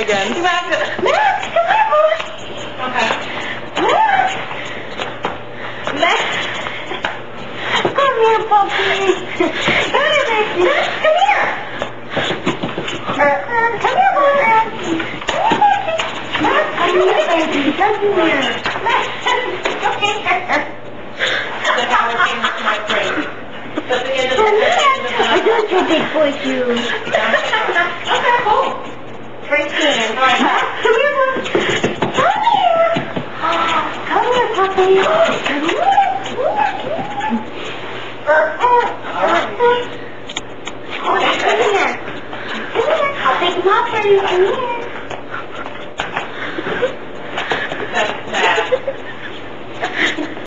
again. You have to. Max, come here, boy. Okay. Max. Max. Come here, puppy. Come here, baby. Max, come here. Uh, come here, boy. Come here, baby. Come here, baby. Come here. Come here. Then I change to my brain. The end of Come the here. I your big boy shoes. Okay, cool. Right. Come here. Come here. Come here, puppy. Come here. Come here. Come here. I'll take my pretty. Come